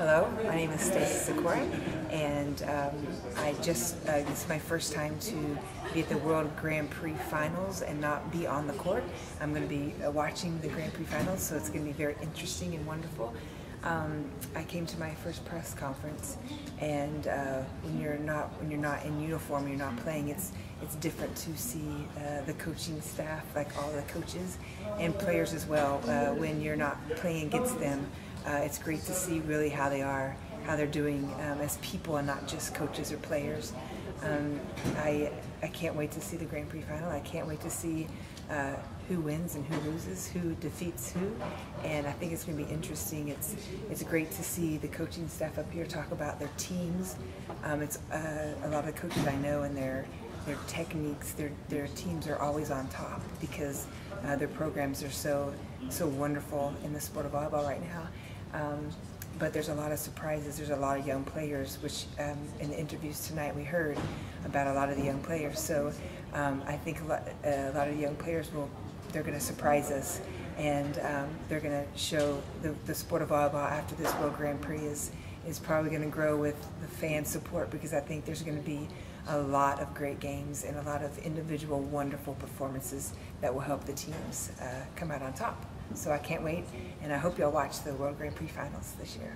Hello, my name is Stacy Sykora, and um, I just, uh, this is my first time to be at the World Grand Prix Finals and not be on the court. I'm going to be uh, watching the Grand Prix Finals, so it's going to be very interesting and wonderful. Um, I came to my first press conference, and uh, when you're not when you're not in uniform, you're not playing. It's it's different to see uh, the coaching staff, like all the coaches and players as well. Uh, when you're not playing against them, uh, it's great to see really how they are, how they're doing um, as people, and not just coaches or players. Um, I I can't wait to see the Grand Prix final. I can't wait to see uh, who wins and who loses, who defeats who, and I think it's going to be interesting. It's it's great to see the coaching staff up here talk about their teams. Um, it's uh, a lot of the coaches I know and their their techniques, their their teams are always on top because uh, their programs are so so wonderful in the sport of volleyball right now. Um, but there's a lot of surprises. There's a lot of young players, which um, in the interviews tonight we heard about a lot of the young players. So um, I think a lot, a lot, of the young players will, they're going to surprise us, and um, they're going to show the, the sport of volleyball after this World Grand Prix is is probably going to grow with the fan support because I think there's going to be a lot of great games and a lot of individual wonderful performances that will help the teams uh, come out on top. So I can't wait, and I hope you'll watch the World Grand Prix Finals this year.